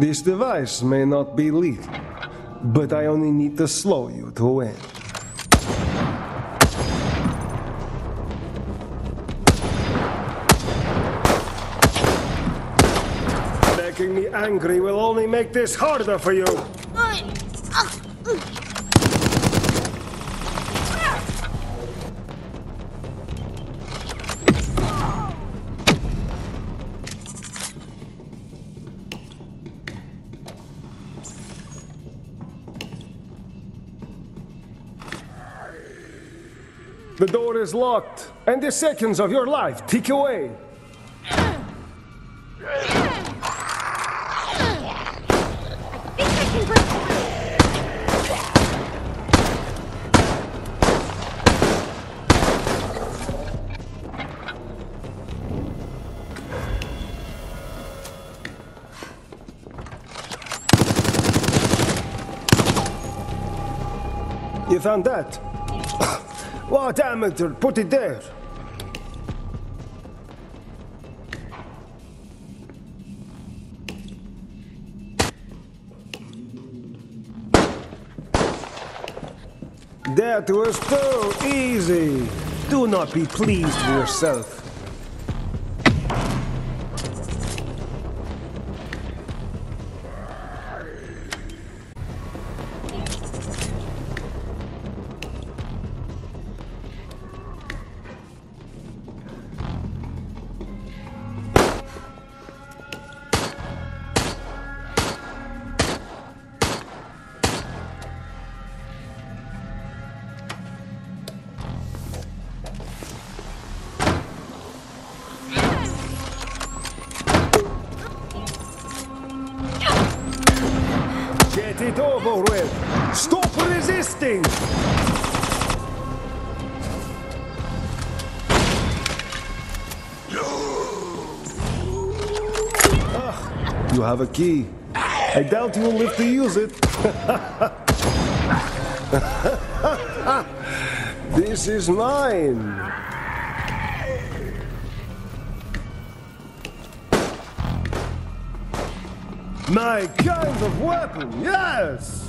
This device may not be lethal, but I only need to slow you to win. Making me angry will only make this harder for you. The door is locked, and the seconds of your life tick away. You found that? What amateur put it there? That was too easy. Do not be pleased with yourself. You have a key. I doubt you will live to use it. this is mine. My kind of weapon, yes!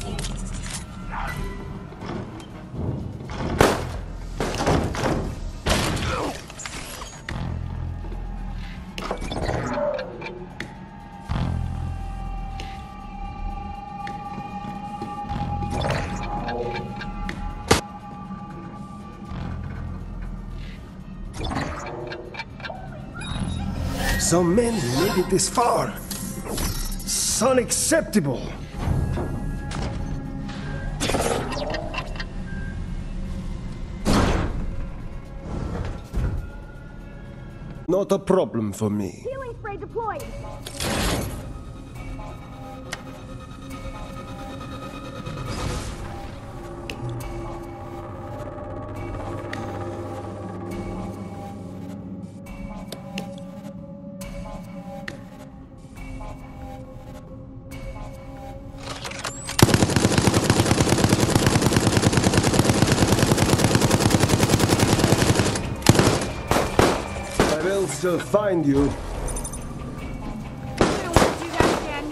Some men made it this far. It's unacceptable. Not a problem for me. Healing spray deployed. Still find you. I don't want to do that again.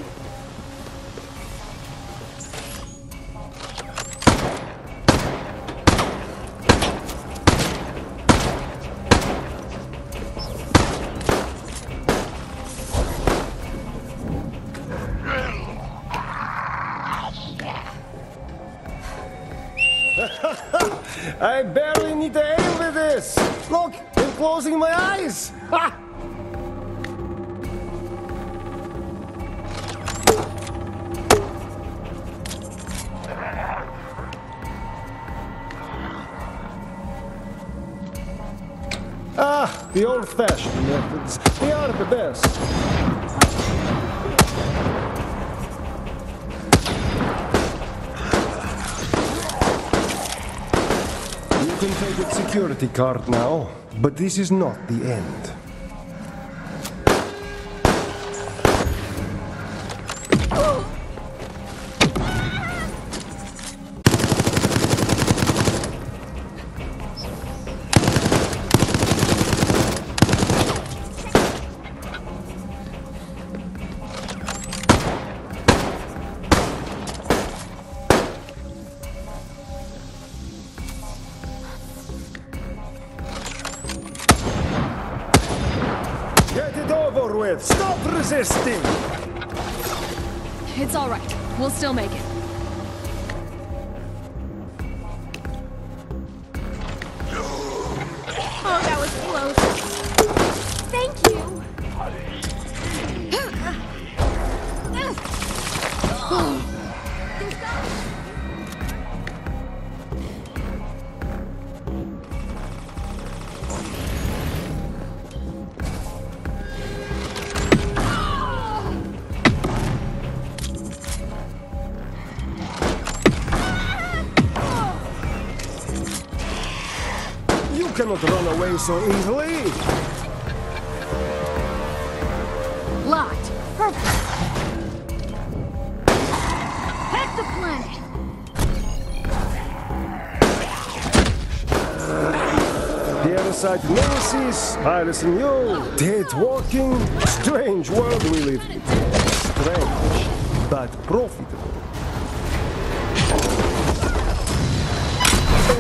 I barely need to aim with this. Look, closing my eyes. Ha! Ah, the old-fashioned methods. They are the best. You can take a security card now, but this is not the end. Over with. Stop resisting. It's all right. We'll still make it. Oh, that was close. Thank you. Ah. Ah. Cannot run away so easily. Locked. Perfect. Head the planet. Parasite nemesis, Iris and you, dead walking, strange world we live in. Strange, but profitable.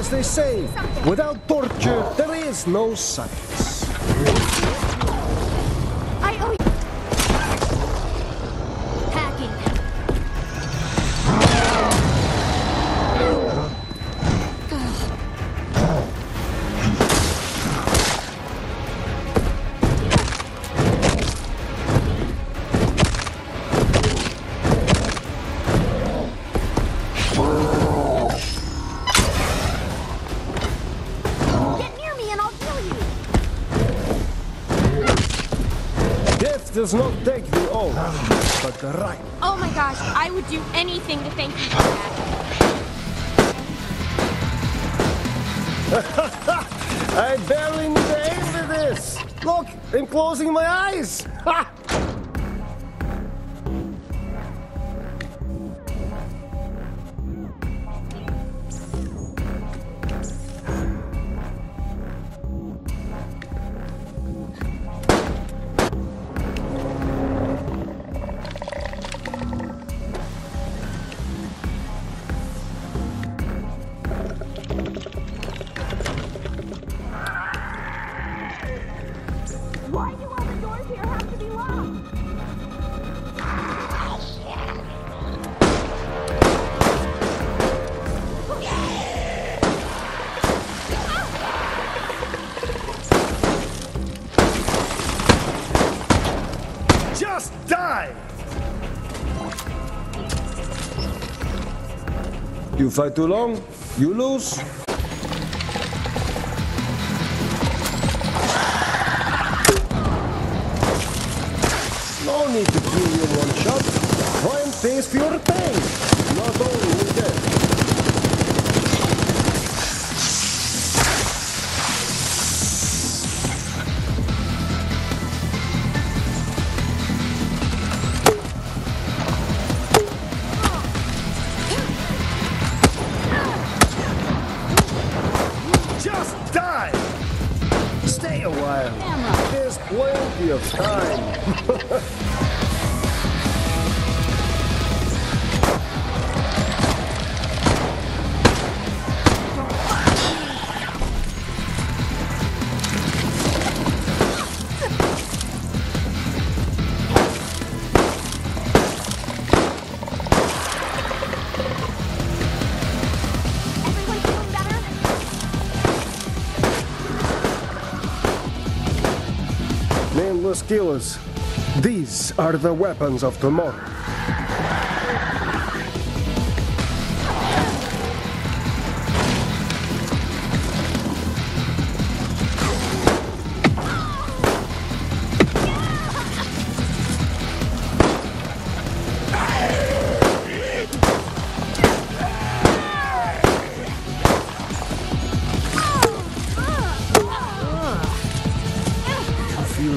As they say, without torture, there is no science. Does not take the oath, but the right. Oh my gosh, I would do anything to thank you for that. I barely need to aim for this. Look, I'm closing my eyes. Fight too long, you lose. No need to kill you one shot. Crime pays for your These are the weapons of tomorrow.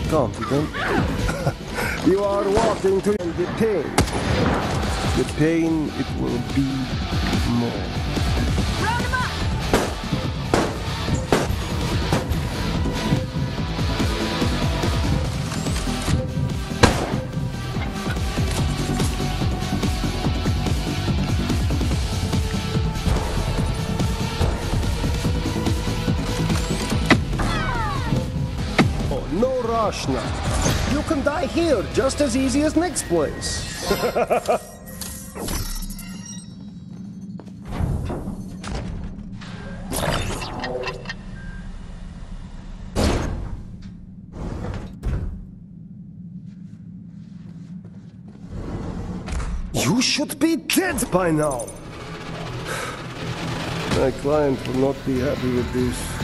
You are walking to the pain. The pain, it will be You can die here just as easy as next place. You should be dead by now. My client will not be happy with this.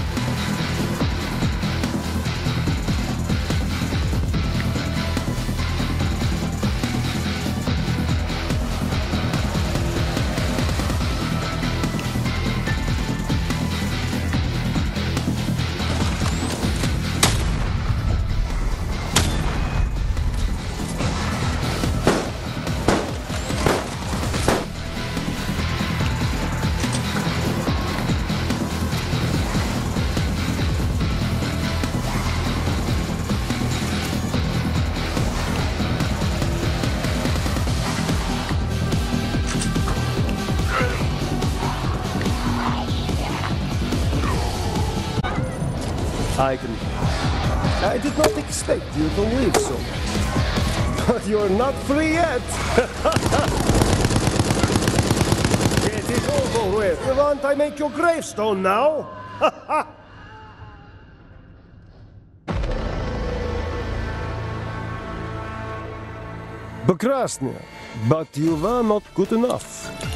I can... I did not expect you to leave so But you're not free yet! Get it over with! You want I make your gravestone now? Bekrasnia, but you were not good enough.